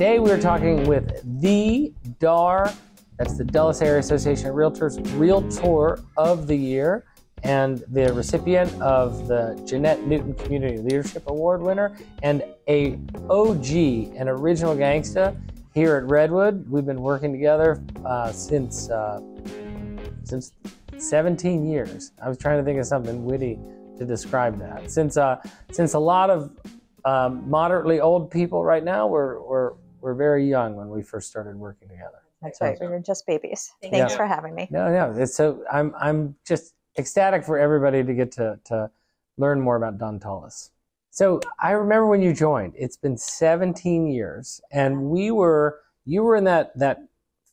today we're talking with the DAR, that's the Dulles Area Association of Realtors Realtor of the Year, and the recipient of the Jeanette Newton Community Leadership Award winner, and a OG, an original gangsta here at Redwood. We've been working together uh, since uh, since 17 years. I was trying to think of something witty to describe that. Since uh, since a lot of um, moderately old people right now were, were were very young when we first started working together. That's So- right. We were just babies. Thank Thanks you. for having me. No, no. It's so I'm I'm just ecstatic for everybody to get to to learn more about Dawn Tollus. So I remember when you joined. It's been 17 years, and we were you were in that that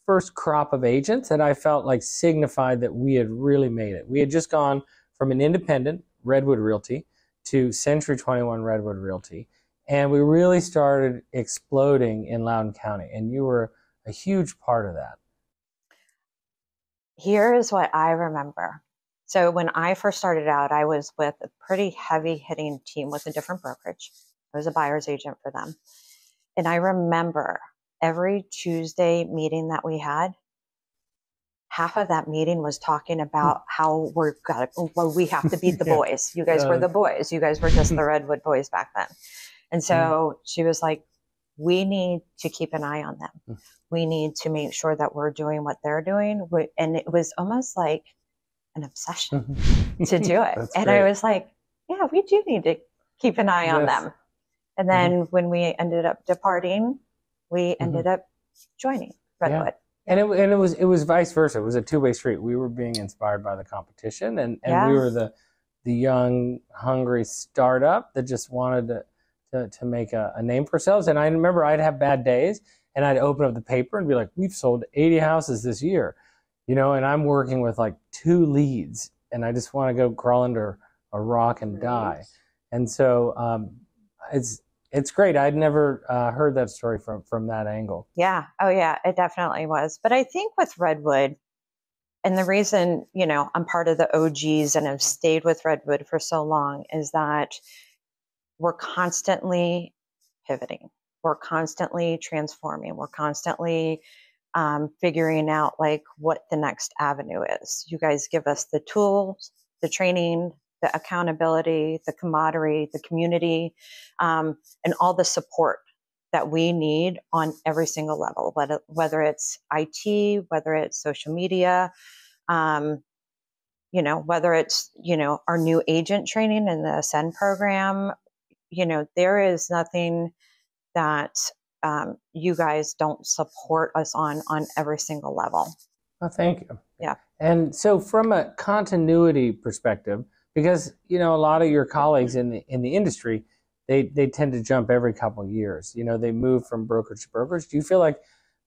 first crop of agents that I felt like signified that we had really made it. We had just gone from an independent Redwood Realty to Century 21 Redwood Realty, and we really started exploding in Loudoun County, and you were a huge part of that. Here is what I remember. So when I first started out, I was with a pretty heavy hitting team with a different brokerage. I was a buyer's agent for them. And I remember every Tuesday meeting that we had, half of that meeting was talking about how we're got to, well, we have to beat the boys. You guys were Uh, the boys. You guys were just the Redwood boys back then. And so she was like, we need to keep an eye on them. Mm. We need to make sure that we're doing what they're doing. And it was almost like an obsession to do it. And great. I was like, yeah, we do need to keep an eye on them. And then when we ended up departing, we Mm-hmm. ended up joining Redwood. And it, and it was it was vice versa. It was a two way street. We were being inspired by the competition, and, and we were the the young, hungry startup that just wanted to to, to make a, a name for ourselves. And I remember I'd have bad days, and I'd open up the paper and be like, "We've sold 80 houses this year," you know, and I'm working with like two leads, and I just want to go crawl under a rock and die. And so um, it's it's great. I'd never uh, heard that story from from that angle. Yeah. Oh, yeah. It definitely was. But I think with Redwood, and the reason, you know, I'm part of the OGs and have stayed with Redwood for so long is that we're constantly pivoting, we're constantly transforming, we're constantly um, figuring out like what the next avenue is. You guys give us the tools, the training, the accountability, the camaraderie, the community, um, and all the support that we need on every single level, whether, whether it's IT, whether it's social media, um, you know, whether it's, you know, our new agent training in the Ascend program, you know, there is nothing that um, you guys don't support us on on every single level. Oh, thank you. Yeah. And so, from a continuity perspective, because you know a lot of your colleagues in the in the industry, they they tend to jump every couple of years. You know, they move from brokerage to brokerage. Do you feel like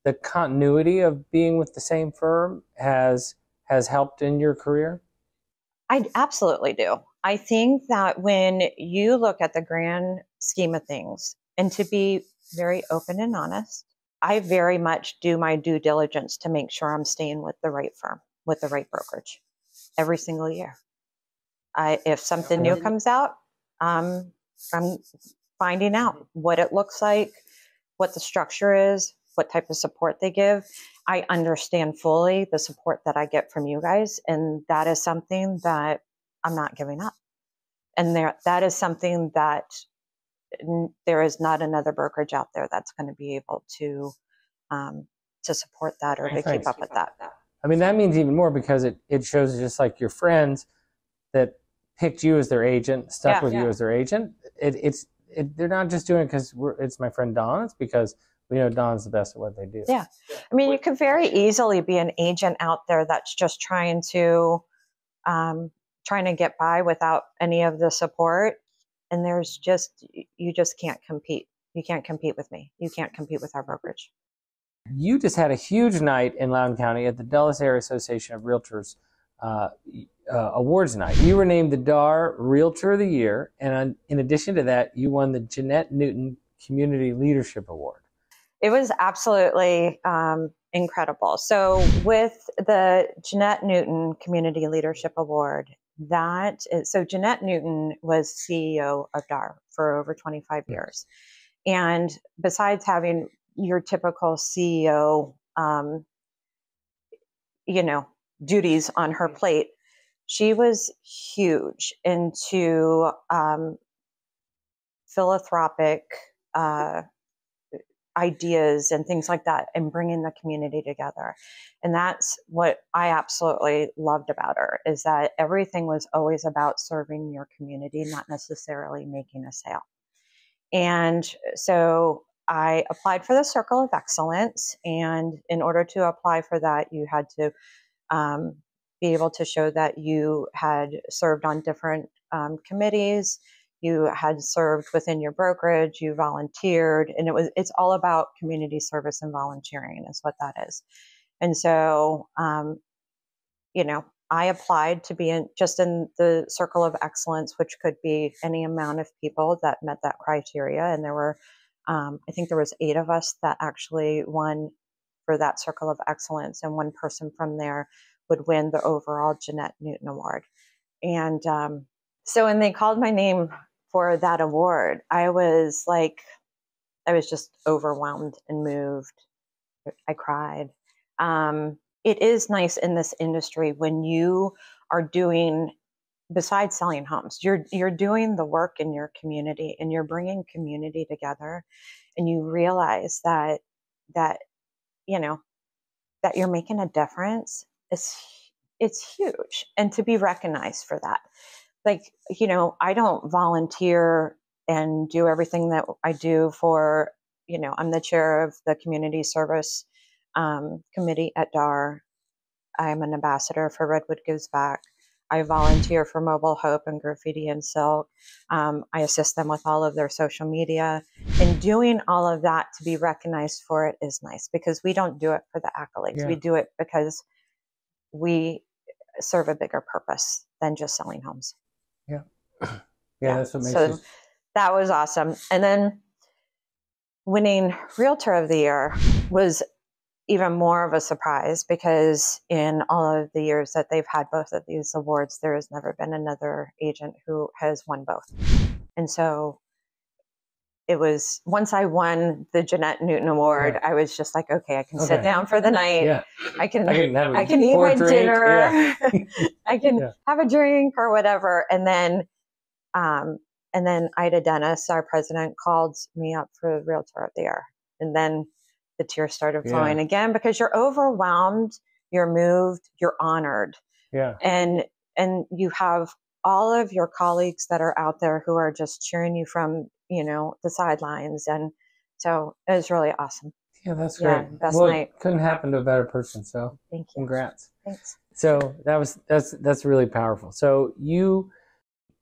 the continuity of being with the same firm has has helped in your career? I absolutely do. I think that when you look at the grand scheme of things, and to be very open and honest, I very much do my due diligence to make sure I'm staying with the right firm, with the right brokerage every single year. I, if something new comes out, um, I'm finding out what it looks like, what the structure is, what type of support they give. I understand fully the support that I get from you guys, and that is something that I'm not giving up. And there, that is something that n- there is not another brokerage out there that's going to be able to um, to support that or to Thanks. keep up with that. I mean, that means even more because it it shows just like your friends that picked you as their agent, stuck Yeah. with you as their agent. It, it's it, they're not just doing it because it's my friend Dawn. It's because we know Dawn's the best at what they do. Yeah. I mean, you could very easily be an agent out there that's just trying to um, trying to get by without any of the support, and there's just you just can't compete. You can't compete with me. You can't compete with our brokerage. you just had a huge night in Loudoun County at the Dulles Area Association of Realtors uh, uh, Awards night. You were named the DAR Realtor of the Year, and on, in addition to that, you won the Jeanette Newton Community Leadership Award. It was absolutely um, incredible. So, with the Jeanette Newton Community Leadership Award, that is, so Jeanette Newton was CEO of DAR for over 25 years. And besides having your typical CEO, um, you know, duties on her plate. She was huge into um, philanthropic uh, ideas and things like that and bringing the community together. And that's what i absolutely loved about her is that everything was always about serving your community not necessarily making a sale. And so i applied for the circle of excellence and in order to apply for that you had to um, be able to show that you had served on different um, committees you had served within your brokerage, you volunteered, and it was it's all about community service and volunteering is what that is. And so, um, you know, I applied to be in just in the circle of excellence, which could be any amount of people that met that criteria. And there were, um, I think there was eight of us that actually won for that circle of excellence, and one person from there would win the overall Jeanette Newton Award. And um, so when they called my name for that award, I was like, I was just overwhelmed and moved. I cried. Um, it is nice in this industry when you are doing besides selling homes you're you're doing the work in your community and you're bringing community together and you realize that that you know that you're making a difference it's it's huge and to be recognized for that like you know i don't volunteer and do everything that i do for you know i'm the chair of the community service um, committee at dar. I'm an ambassador for redwood gives back. I volunteer for mobile hope and graffiti and silk. Um, i assist them with all of their social media and doing all of that to be recognized for it is nice because we don't do it for the accolades. Yeah. we do it because we serve a bigger purpose than just selling homes yeah. Yeah, yeah. that's makes so. That was awesome. And then winning Realtor of the Year was even more of a surprise because in all of the years that they've had both of these awards, there has never been another agent who has won both. And so it was once I won the Jeanette Newton Award, yeah. I was just like, okay, I can okay. sit down for the night. Yeah. I can I can, I can eat my drink. dinner. Yeah. I can have a drink or whatever. And then um, and then Ida Dennis, our president, called me up for the Realtor of the Year. And then the tears started flowing again because you're overwhelmed, you're moved, you're honored. Yeah. And and you have all of your colleagues that are out there who are just cheering you from you know the sidelines and so it was really awesome. Yeah that's great. yeah, best well, night couldn't happen to a better person so thank you. congrats. Thanks. So that was that's that's really powerful. So you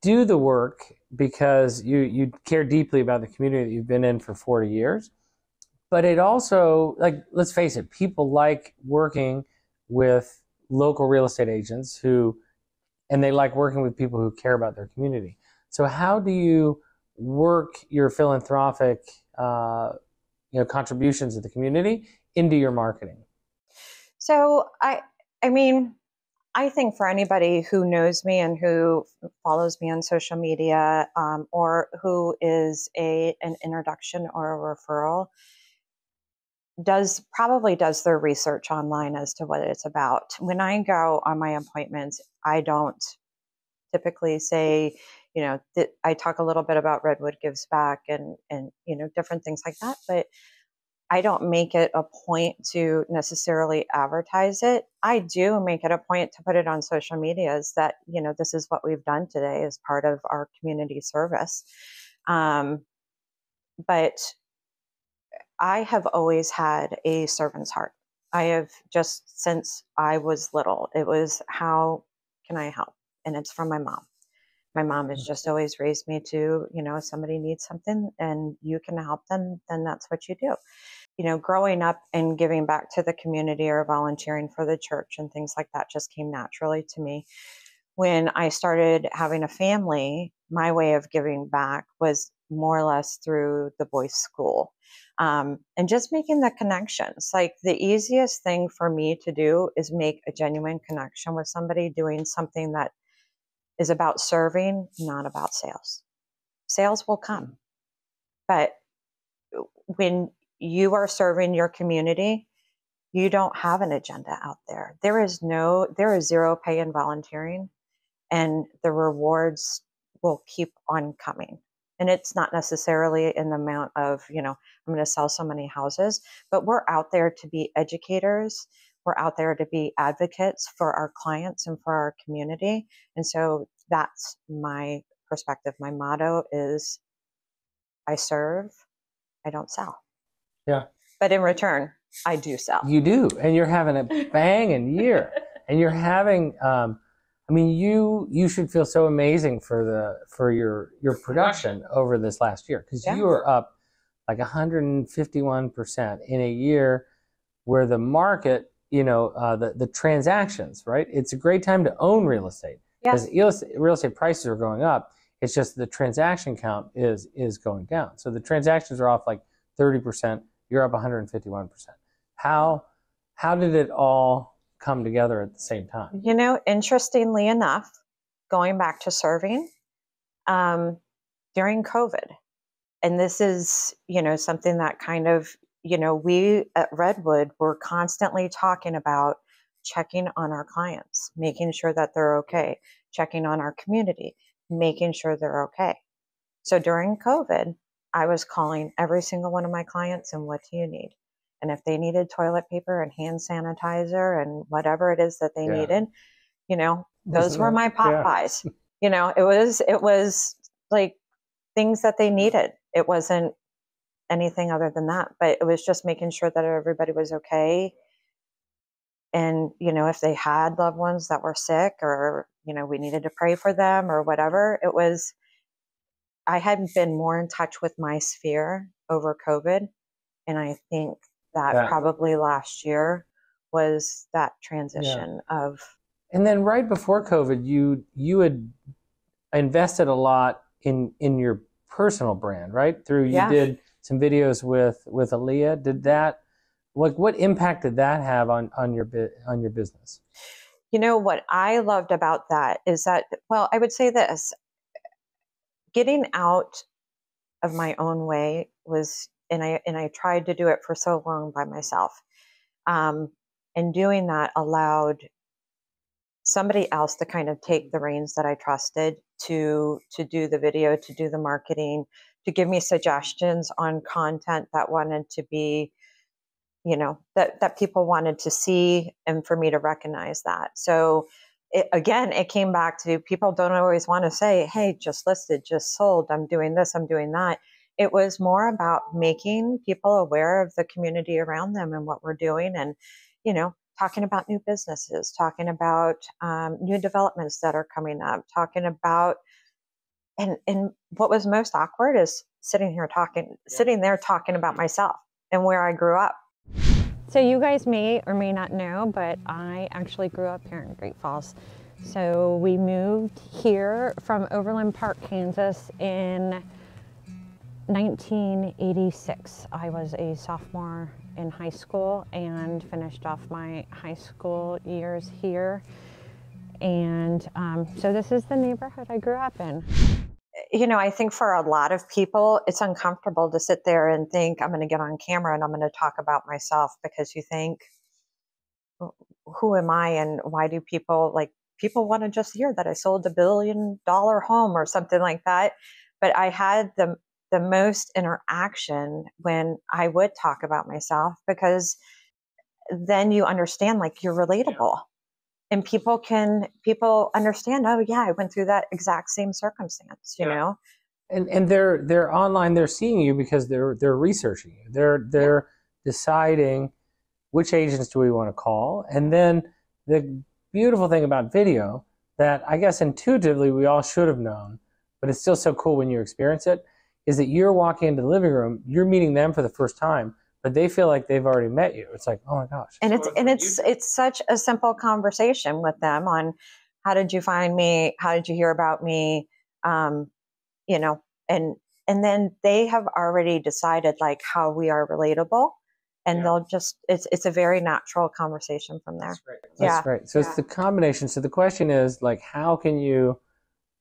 do the work because you you care deeply about the community that you've been in for 40 years but it also like let's face it people like working with local real estate agents who and they like working with people who care about their community. So how do you work your philanthropic uh, you know contributions to the community into your marketing? So i i mean i think for anybody who knows me and who follows me on social media um, or who is a an introduction or a referral does probably does their research online as to what it's about. When i go on my appointments i don't typically say you know, th- I talk a little bit about Redwood Gives Back and and you know different things like that, but I don't make it a point to necessarily advertise it. I do make it a point to put it on social media is that, you know, this is what we've done today as part of our community service. Um, but I have always had a servant's heart. I have just since I was little, it was how can I help? And it's from my mom my mom has just always raised me to, you know, if somebody needs something and you can help them, then that's what you do. You know, growing up and giving back to the community or volunteering for the church and things like that just came naturally to me. When I started having a family, my way of giving back was more or less through the boys' school. Um, and just making the connections. Like the easiest thing for me to do is make a genuine connection with somebody doing something that is about serving, not about sales. Sales will come. Mm-hmm. But when you are serving your community, you don't have an agenda out there. There is no, there is zero pay in volunteering, and the rewards will keep on coming. And it's not necessarily in the amount of, you know, I'm going to sell so many houses, but we're out there to be educators. We're out there to be advocates for our clients and for our community. And so that's my perspective. My motto is I serve, I don't sell. Yeah. But in return, I do sell. You do, and you're having a banging year, and you're having. Um, I mean, you you should feel so amazing for the for your your production over this last year because Yeah. you were up like 151 percent in a year where the market, you know, uh, the the transactions, right? It's a great time to own real estate because real estate, real estate prices are going up. It's just the transaction count is is going down. So the transactions are off like 30 percent. You're up 151 percent. How how did it all come together at the same time? You know, interestingly enough, going back to serving um, during COVID, and this is, you know, something that kind of, you know, we at Redwood were constantly talking about checking on our clients, making sure that they're okay, checking on our community, making sure they're okay. So during COVID, I was calling every single one of my clients and what do you need? And if they needed toilet paper and hand sanitizer and whatever it is that they Yeah. needed, you know, those were it. my Yeah. Popeyes. You know, it was it was like things that they needed. It wasn't anything other than that, but it was just making sure that everybody was okay. And you know, if they had loved ones that were sick or you know, we needed to pray for them or whatever, it was I hadn't been more in touch with my sphere over COVID. And I think that That- probably last year was that transition of And then right before COVID, you you had invested a lot in in your personal brand, right? Through you Yeah. did some videos with with Aaliyah. Did that like what impact did that have on on your on your business? You know what I loved about that is that, well, I would say this getting out of my own way was, and I, and I tried to do it for so long by myself. Um, and doing that allowed somebody else to kind of take the reins that I trusted to, to do the video, to do the marketing, to give me suggestions on content that wanted to be you know that that people wanted to see and for me to recognize that. So it, again it came back to people don't always want to say hey just listed just sold i'm doing this i'm doing that. It was more about making people aware of the community around them and what we're doing and you know talking about new businesses talking about um, new developments that are coming up talking about and and what was most awkward is sitting here talking sitting there talking about myself and where i grew up So you guys may or may not know, but I actually grew up here in Great Falls. So we moved here from Overland Park, Kansas in 1986. I was a sophomore in high school and finished off my high school years here. And um, so this is the neighborhood I grew up in. You know, I think for a lot of people, it's uncomfortable to sit there and think, I'm going to get on camera and I'm going to talk about myself because you think, who am I and why do people like, people want to just hear that I sold a billion dollar home or something like that. But I had the, the most interaction when I would talk about myself because then you understand like you're relatable and people can people understand oh yeah i went through that exact same circumstance you Yeah. know And and they're they're online. They're seeing you because they're they're researching you. They're they're deciding which agents do we want to call, and then the beautiful thing about video that I guess intuitively we all should have known, but it's still so cool when you experience it, is that you're walking into the living room, you're meeting them for the first time, but they feel like they've already met you. It's like, oh my gosh. and it's and it's it's such a simple conversation with them on how did you find me how did you hear about me um you know and and then they have already decided like how we are relatable and Yeah. they'll just it's it's a very natural conversation from there That's yeah right. So it's the combination. So the question is like, how can you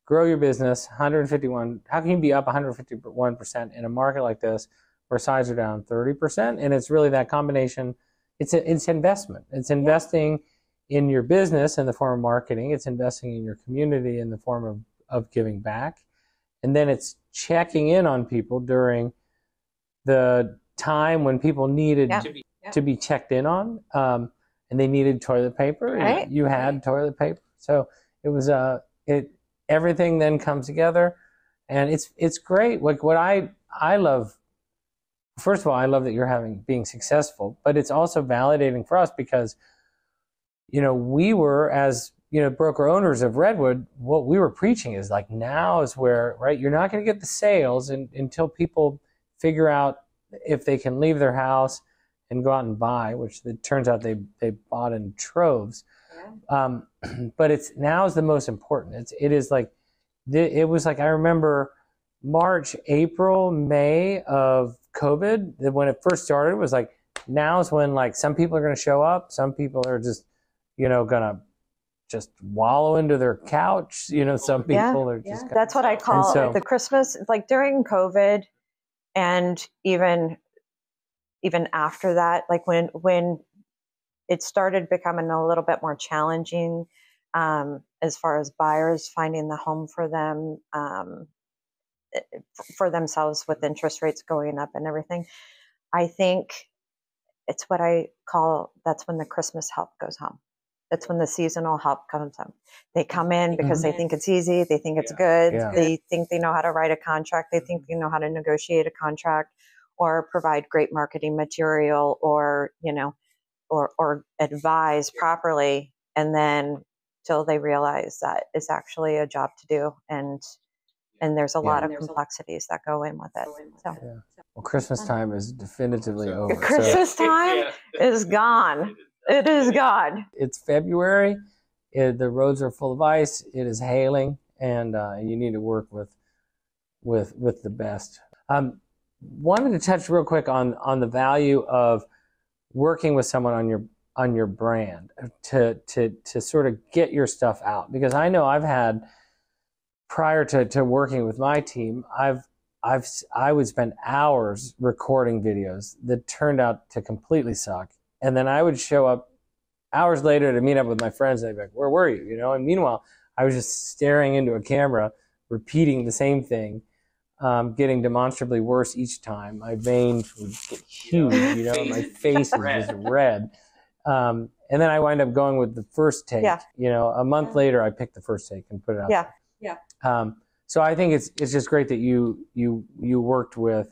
grow your business 151? How can you be up 151 percent in a market like this where sides are down 30%. And it's really that combination. It's a, it's investment. It's investing in your business in the form of marketing. It's investing in your community in the form of, of giving back. And then it's checking in on people during the time when people needed Yeah. to, be, to be checked in on. Um, and they needed toilet paper. and Right. You had toilet paper. So it was uh, it everything then comes together and it's it's great. Like what I I love first of all, I love that you're having being successful, but it's also validating for us because you know, we were as you know, broker owners of Redwood, what we were preaching is like now is where, right, you're not going to get the sales until people figure out if they can leave their house and go out and buy, which it turns out they, they bought in troves. Um, but it's now is the most important. It's, it is like, it was like, I remember March, April, May of COVID, when it first started, it was like, now is when like some people are going to show up. Some people are just, you know, going to just wallow into their couch. You know, some people Yeah. are just. gonna- That's what I call so- the Christmas, like during COVID, and even even after that, like when when it started becoming a little bit more challenging um, as far as buyers finding the home for them um, Eh, eh, for themselves with interest rates going up and everything. I think it's what I call that's when the Christmas help goes home. That's when the seasonal help comes home. They come in because they mm-hmm. think it's easy, they think it's good, Yeah. they think they know how to write a contract, they think mm-hmm. they know how to negotiate a contract or provide great marketing material or, you know, or or advise properly and then till they realize that it's actually a job to do and and there's a lot of complexities that go in with it. So Well, Christmas time is definitively over. so- Christmas time is gone. It is gone. it's February. It, the roads are full of ice. It is hailing, and uh, you need to work with with with the best. Um, wanted to touch real quick on on the value of working with someone on your on your brand to to to sort of get your stuff out because I know I've had prior to, to working with my team I've I've I would spend hours recording videos that turned out to completely suck and then I would show up hours later to meet up with my friends and they'd be like where were you you know and meanwhile I was just staring into a camera repeating the same thing um, getting demonstrably worse each time. My veins would get huge, you know, my face was just red. Um, and then I wind up going with the first take. Yeah. You know, a month later, I picked the first take and put it out. Yeah. there. Um, so I think it's it's just great that you you you worked with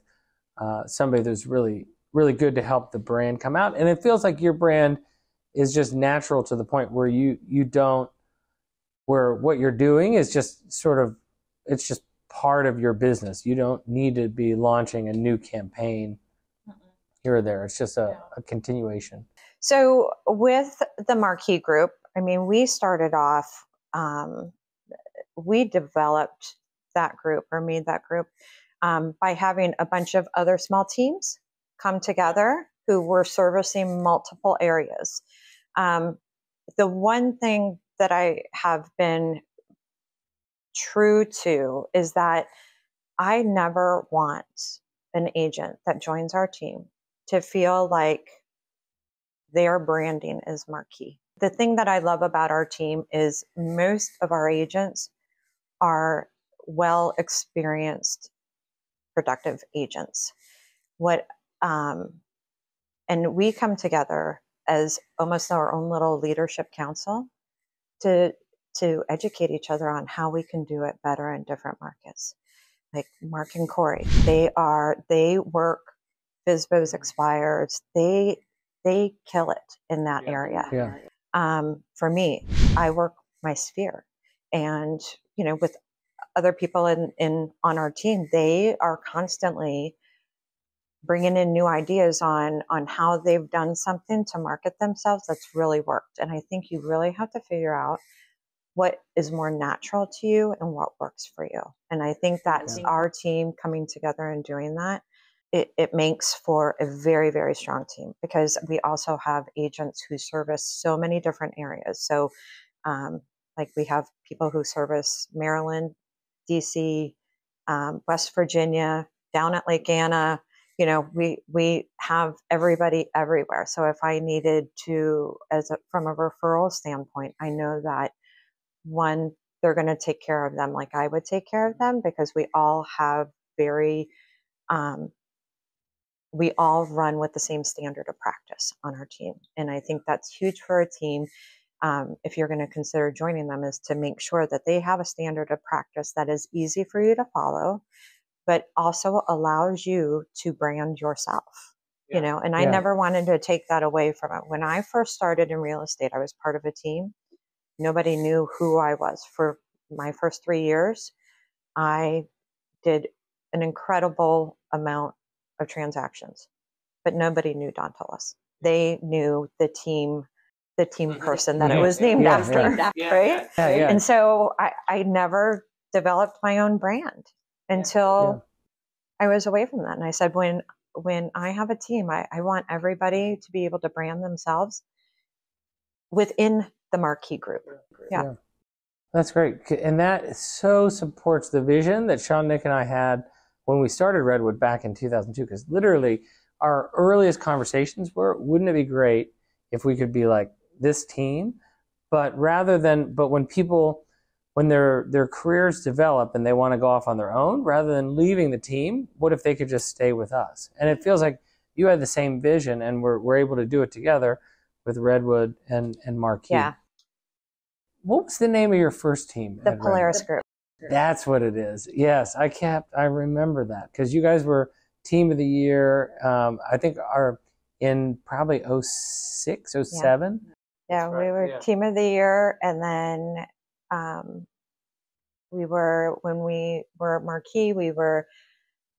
uh, somebody that's really really good to help the brand come out, and it feels like your brand is just natural to the point where you you don't where what you're doing is just sort of it's just part of your business. You don't need to be launching a new campaign here or there. It's just a, a continuation. So with the Marquis Group, I mean, we started off, um, we developed that group or made that group um, by having a bunch of other small teams come together who were servicing multiple areas. Um, the one thing that I have been true to is that I never want an agent that joins our team to feel like their branding is Marquis. The thing that I love about our team is most of our agents are well experienced, productive agents. What um, and we come together as almost our own little leadership council to to educate each other on how we can do it better in different markets. Like Mark and Corey, they are they work FISBOs expires. They they kill it in that area. Yeah. Um, for me, I work my sphere, and you know, with other people in in on our team, they are constantly bringing in new ideas on on how they've done something to market themselves that's really worked. And I think you really have to figure out what is more natural to you and what works for you. And I think that's Yeah. our team coming together and doing that. It, it makes for a very, very strong team because we also have agents who service so many different areas. So, um, like we have people who service Maryland, DC, um, West Virginia, down at Lake Anna, you know we we have everybody everywhere. So if i needed to as a, from a referral standpoint i know that one they're going to take care of them like i would take care of them because we all have very um, we all run with the same standard of practice on our team. And i think that's huge for a team um, if you're going to consider joining them is to make sure that they have a standard of practice that is easy for you to follow but also allows you to brand yourself. Yeah. You know, and I yeah. never wanted to take that away from it. When I first started in real estate, I was part of a team. Nobody knew who I was. For my first three years, I did an incredible amount of transactions, but nobody knew Tollus. They knew the team the team mm-hmm. person that yeah. it was named yeah, after, yeah. right? And so I, I never developed my own brand until yeah. I was away from that. And I said, when when I have a team, I, I want everybody to be able to brand themselves within the Marquis group. Yeah. yeah. That's great. And that so supports the vision that Sean, Nick, and I had when we started Redwood back in 2002. Because literally, our earliest conversations were, wouldn't it be great if we could be like this team? But rather than, but when people when their their careers develop and they want to go off on their own rather than leaving the team what if they could just stay with us? And it feels like you had the same vision and we're, we're able to do it together with redwood and and Marquis. Yeah. What was the name of your first team the polaris redwood? group. That's what it is. Yes i kept i remember that because you guys were team of the year um, i think our in probably 06 07 yeah, yeah we were yeah. team of the year and then um, we were when we were Marquis we were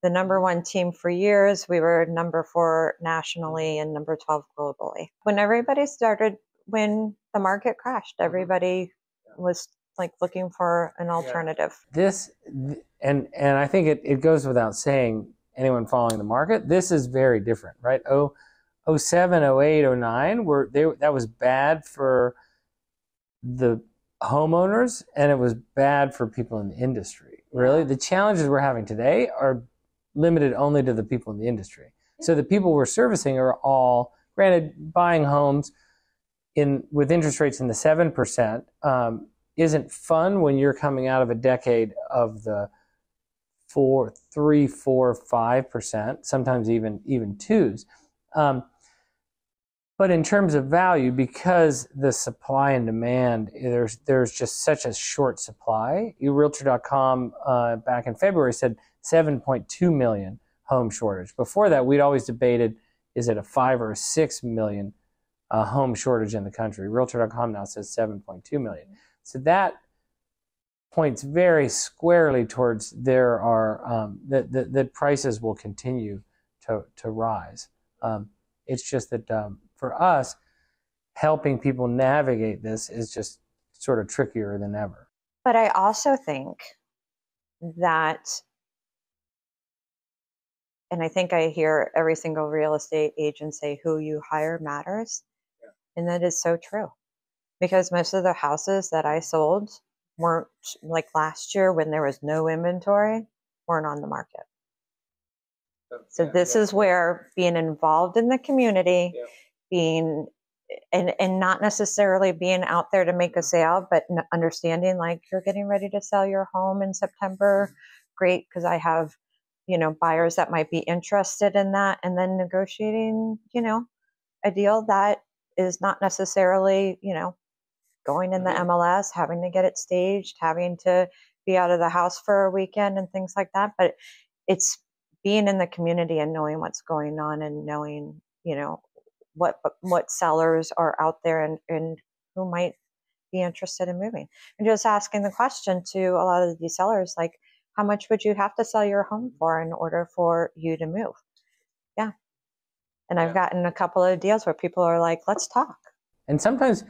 the number one team for years we were number four nationally and number 12 globally. When everybody started when the market crashed mm-hmm. everybody was like looking for an alternative. This and and i think it, it goes without saying anyone following the market this is very different right? Oh 07 08 09 were they that was bad for the homeowners and it was bad for people in the industry. Really, the challenges we're having today are limited only to the people in the industry. So the people we're servicing are all, granted, buying homes in with interest rates in the seven percent um, isn't fun when you're coming out of a decade of the four, three, four, five percent, sometimes even even twos. Um, but in terms of value, because the supply and demand, there's there's just such a short supply. Realtor.com uh, back in February said 7.2 million home shortage. Before that, we'd always debated is it a five or a six million uh, home shortage in the country. Realtor.com now says 7.2 million. So that points very squarely towards there are um, that, that, that prices will continue to to rise. Um, it's just that um, for us, helping people navigate this is just sort of trickier than ever. But I also think that, and I think I hear every single real estate agent say who you hire matters. Yeah. And that is so true. Because most of the houses that I sold weren't like last year when there was no inventory, weren't on the market. Oh, so yeah, this yeah. is where being involved in the community, being and and not necessarily being out there to make a sale, but understanding like you're getting ready to sell your home in September. Great, because I have you know buyers that might be interested in that, and then negotiating you know a deal that is not necessarily you know going in the MLS, mm-hmm. having to get it staged, having to be out of the house for a weekend and things like that. But it's being in the community and knowing what's going on and knowing you know what uh, what sellers are out there and and who might be interested in moving. And just asking the question to a lot of these sellers like how much would you have to sell your home for in order for you to move? Yeah. And i've gotten a couple of deals where people are like let's talk. And sometimes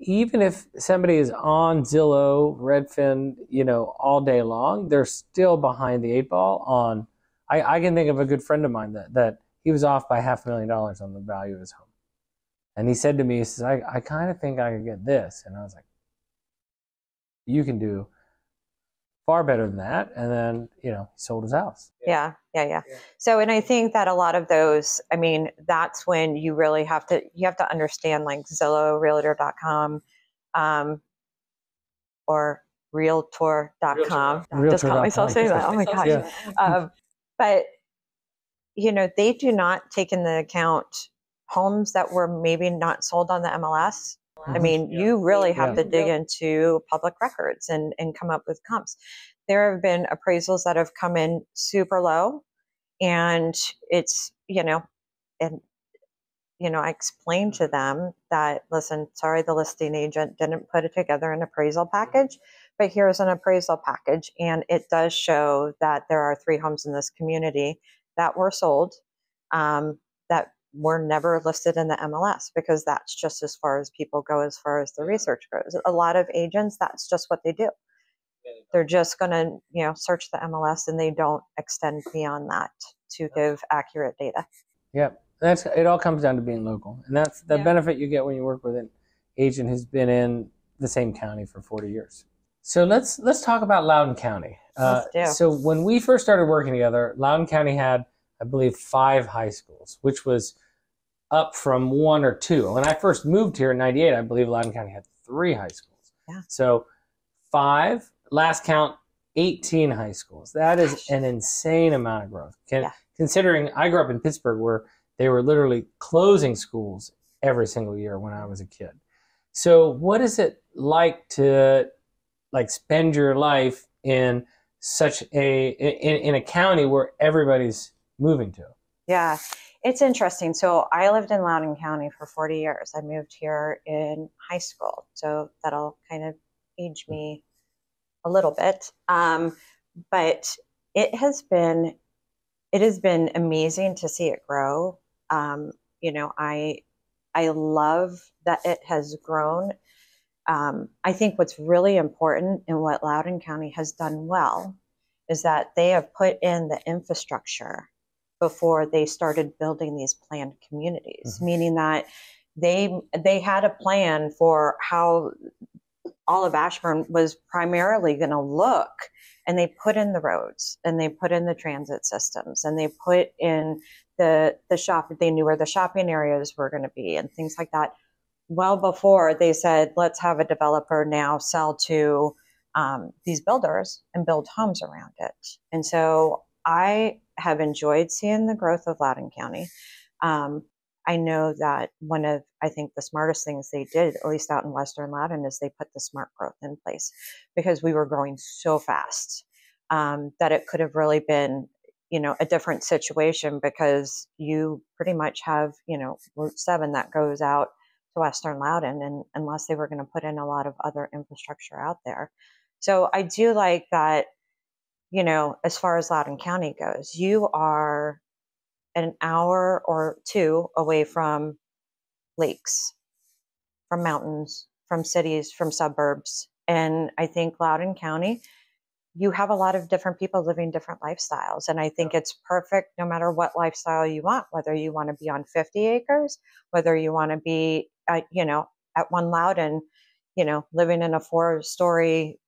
even if somebody is on Zillow, Redfin, you know, all day long, they're still behind the eight ball on I, I can think of a good friend of mine that, that he was off by half a million dollars on the value of his home. And he said to me, he says, I, I kind of think I could get this. And I was like, you can do far better than that. And then, you know, he sold his house. Yeah. yeah, yeah, Yeah. So, and I think that a lot of those, I mean, that's when you really have to, you have to understand like Zillow, Realtor.com, um, or Realtor.com. Just Realtor.com. caught myself saying that. Oh my gosh. Yeah. Um, but you know, they do not take into account homes that were maybe not sold on the MLS. I Mhm. mean, Yeah. you really have Yeah. to dig into public records and, and come up with comps. There have been appraisals that have come in super low, and it's, you know, and, you know, I explained to them that, listen, sorry, the listing agent didn't put it together an appraisal package, but here's an appraisal package. And it does show that there are three homes in this community that were sold um, that were never listed in the MLS because that's just as far as people go as far as the research goes. A lot of agents, that's just what they do. They're just going to, you know, search the MLS and they don't extend beyond that to give accurate data. Yep. That's it all comes down to being local. And that's the Yeah. benefit you get when you work with an agent who's been in the same county for 40 years. So let's let's talk about Loudoun County. Uh, so when we first started working together, Loudoun County had, I believe, five high schools, which was up from one or two. When I first moved here in '98, I believe Loudoun County had three high schools. Yeah. So five, last count, 18 high schools. That is Gosh. an insane amount of growth. Can, Yeah. Considering I grew up in Pittsburgh, where they were literally closing schools every single year when I was a kid. So, what is it like to like spend your life in such a in, in a county where everybody's moving to? Yeah, it's interesting. So I lived in Loudoun County for 40 years. I moved here in high school. So that'll kind of age me a little bit. Um, but it has been it has been amazing to see it grow. Um, you know, I I love that it has grown. Um, I think what's really important and what Loudoun County has done well is that they have put in the infrastructure before they started building these planned communities, Mhm. meaning that they they had a plan for how all of Ashburn was primarily going to look, and they put in the roads and they put in the transit systems and they put in the the shop. They knew where the shopping areas were going to be and things like that. Well before they said, let's have a developer now sell to um, these builders and build homes around it. And so I have enjoyed seeing the growth of Loudoun County. Um, I know that one of, I think, the smartest things they did, at least out in Western Loudoun, is they put the smart growth in place because we were growing so fast um, that it could have really been, you know, a different situation because you pretty much have, you know, Route 7 that goes out Western Loudoun, and unless they were going to put in a lot of other infrastructure out there. So I do like that you know, as far as Loudoun County goes, you are an hour or two away from lakes, from mountains, from cities, from suburbs. And I think Loudoun County, you have a lot of different people living different lifestyles. And I think it's perfect no matter what lifestyle you want, whether you want to be on 50 acres, whether you want to be, you know, at one Loudoun, you know, living in a four story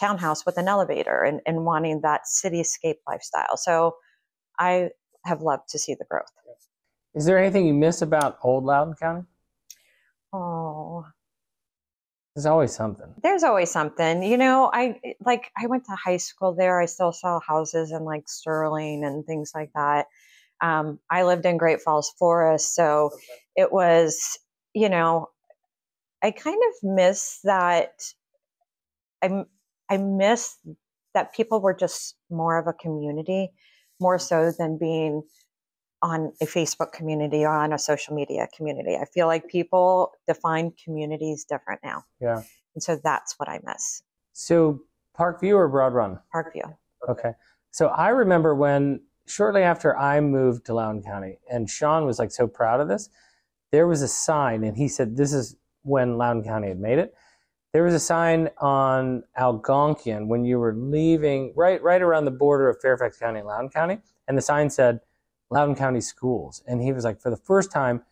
townhouse with an elevator and, and wanting that cityscape lifestyle. So I have loved to see the growth. Is there anything you miss about old Loudoun County? Oh, There's always something. there's always something. You know, I like I went to high school there. I still saw houses in like Sterling and things like that. Um, I lived in Great Falls Forest, so it was, you know, I kind of miss that. I I miss that people were just more of a community, more so than being on a Facebook community or on a social media community. I feel like people define communities different now. Yeah. And so that's what I miss. So Parkview or Broad Run? Parkview. Okay. So I remember when shortly after I moved to Loudoun County, and Sean was like so proud of this, there was a sign, and he said, This is when Loudoun County had made it. There was a sign on Algonkian when you were leaving, right, right around the border of Fairfax County and Loudoun County, and the sign said Loudoun County Schools. And he was like, for the first time,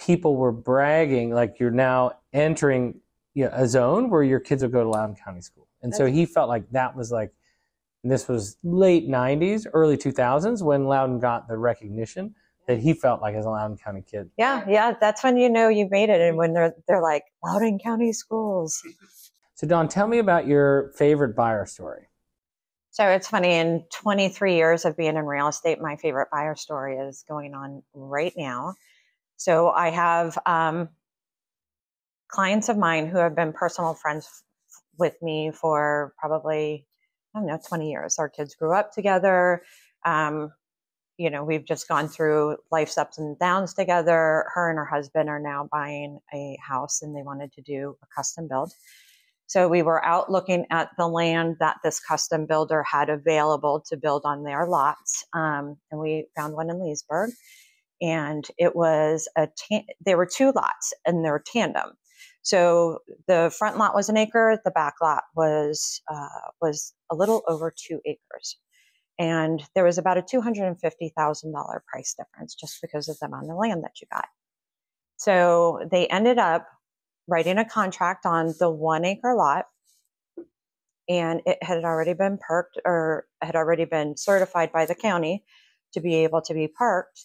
people were bragging like you're now entering you know, a zone where your kids will go to Loudoun County School. And so he felt like that was like, this was late 90s, early 2000s when Loudoun got the recognition that he felt like as a Loudoun County kid. Yeah, yeah, that's when you know you made it, and when they're they're like Loudoun County Schools. So, Dawn, tell me about your favorite buyer story. So it's funny. In 23 years of being in real estate, my favorite buyer story is going on right now. So I have um, clients of mine who have been personal friends f- with me for probably I don't know 20 years. Our kids grew up together. Um, you know, we've just gone through life's ups and downs together. Her and her husband are now buying a house, and they wanted to do a custom build. So we were out looking at the land that this custom builder had available to build on their lots, um, and we found one in Leesburg. And it was a ta- there were two lots, and they're tandem. So the front lot was an acre, the back lot was uh, was a little over two acres, and there was about a two hundred and fifty thousand dollar price difference just because of the amount of land that you got. So they ended up writing a contract on the one acre lot and it had already been perked or had already been certified by the county to be able to be perked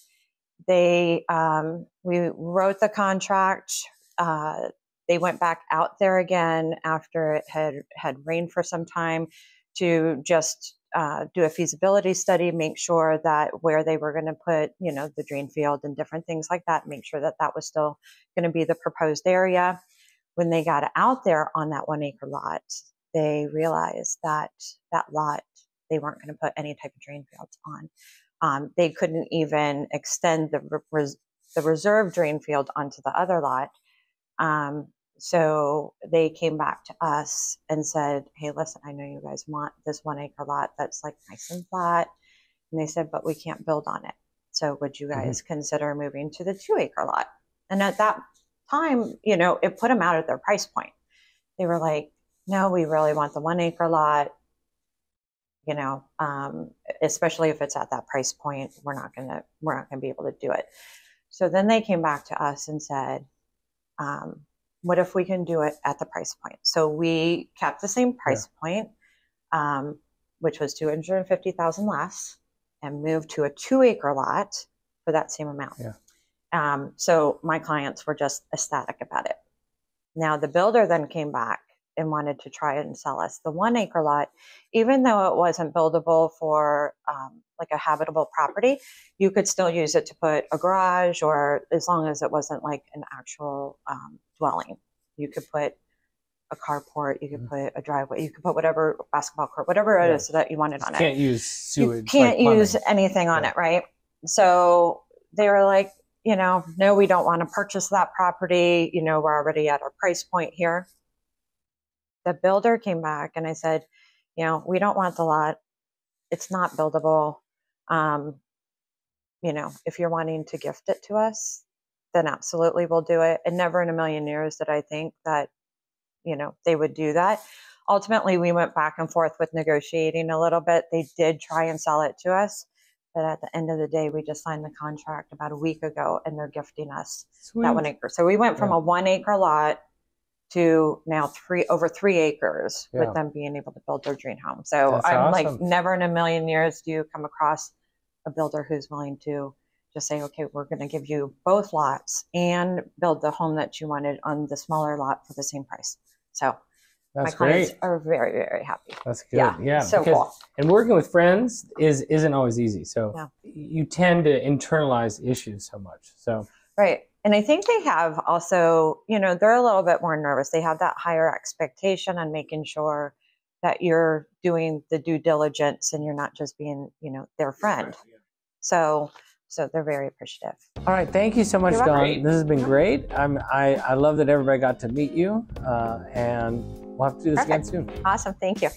they um, we wrote the contract uh, they went back out there again after it had had rained for some time to just uh, do a feasibility study make sure that where they were going to put you know the drain field and different things like that make sure that that was still going to be the proposed area when they got out there on that one acre lot, they realized that that lot they weren't going to put any type of drain fields on. Um, they couldn't even extend the res- the reserve drain field onto the other lot. Um, so they came back to us and said, "Hey, listen, I know you guys want this one acre lot that's like nice and flat," and they said, "But we can't build on it. So would you guys consider moving to the two acre lot?" And at that time, you know, it put them out at their price point. They were like, no, we really want the one acre lot. You know, um, especially if it's at that price point, we're not gonna we're not gonna be able to do it. So then they came back to us and said, um, what if we can do it at the price point? So we kept the same price point, um, which was two hundred and fifty thousand less, and moved to a two acre lot for that same amount. Yeah. Um, so my clients were just ecstatic about it. Now the builder then came back and wanted to try and sell us the one acre lot, even though it wasn't buildable for um, like a habitable property, you could still use it to put a garage or as long as it wasn't like an actual um, dwelling, you could put a carport, you could put a driveway, you could put whatever basketball court, whatever it Yeah. is that you wanted on it Can't use you sewage. can't like use anything on Yeah. it, right? So they were like, you know, no, we don't want to purchase that property. You know, we're already at our price point here. The builder came back and I said, you know, we don't want the lot. It's not buildable. Um, you know, if you're wanting to gift it to us, then absolutely we'll do it. And never in a million years did I think that, you know, they would do that ultimately we went back and forth with negotiating a little bit they did try and sell it to us but at the end of the day we just signed the contract about a week ago and they're gifting us Sweet. that one acre so we went from Yeah. a one acre lot to now three over three acres Yeah. with them being able to build their dream home so That's i'm like never in a million years do you come across a builder who's willing to just say okay we're going to give you both lots and build the home that you wanted on the smaller lot for the same price so That's my clients great. are very very happy That's good. yeah, Yeah. so because- cool And working with friends is isn't always easy. So Yeah. you tend to internalize issues so much. So right and i think they have also you know they're a little bit more nervous they have that higher expectation on making sure that you're doing the due diligence and you're not just being you know their friend so so they're very appreciative all right, thank you so much, You're Dawn. welcome. This has been great. I'm I, I love that everybody got to meet you. Uh, and we'll have to do this again soon. awesome thank you